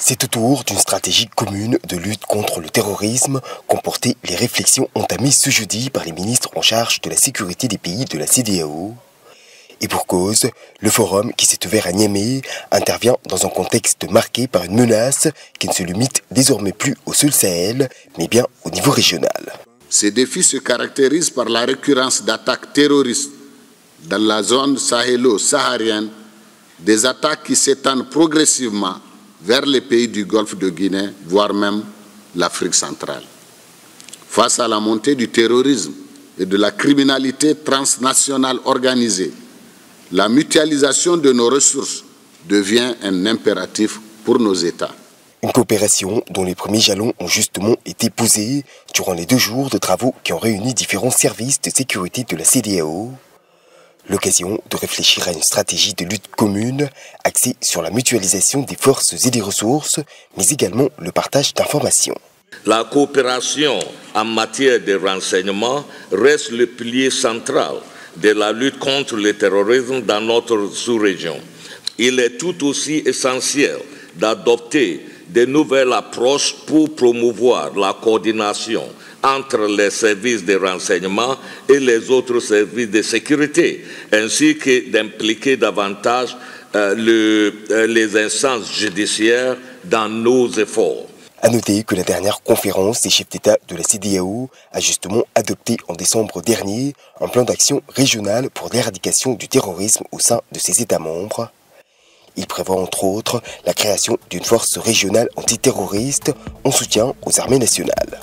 C'est autour d'une stratégie commune de lutte contre le terrorisme qu'ont porté les réflexions entamées ce jeudi par les ministres en charge de la sécurité des pays de la CDAO. Et pour cause, le forum qui s'est ouvert à Niamey intervient dans un contexte marqué par une menace qui ne se limite désormais plus au seul Sahel, mais bien au niveau régional. Ces défis se caractérisent par la récurrence d'attaques terroristes dans la zone sahélo-saharienne, des attaques qui s'étendent progressivement vers les pays du Golfe de Guinée, voire même l'Afrique centrale. Face à la montée du terrorisme et de la criminalité transnationale organisée, la mutualisation de nos ressources devient un impératif pour nos États. Une coopération dont les premiers jalons ont justement été posés durant les deux jours de travaux qui ont réuni différents services de sécurité de la CDAO L'occasion de réfléchir à une stratégie de lutte commune axée sur la mutualisation des forces et des ressources, mais également le partage d'informations. La coopération en matière de renseignement reste le pilier central de la lutte contre le terrorisme dans notre sous-région. Il est tout aussi essentiel d'adopter de nouvelles approches pour promouvoir la coordination entre les services de renseignement et les autres services de sécurité, ainsi que d'impliquer davantage euh, euh, les instances judiciaires dans nos efforts. A noter que la dernière conférence des chefs d'État de la CDAO a justement adopté en décembre dernier un plan d'action régional pour l'éradication du terrorisme au sein de ses États membres. Il prévoit entre autres la création d'une force régionale antiterroriste en soutien aux armées nationales.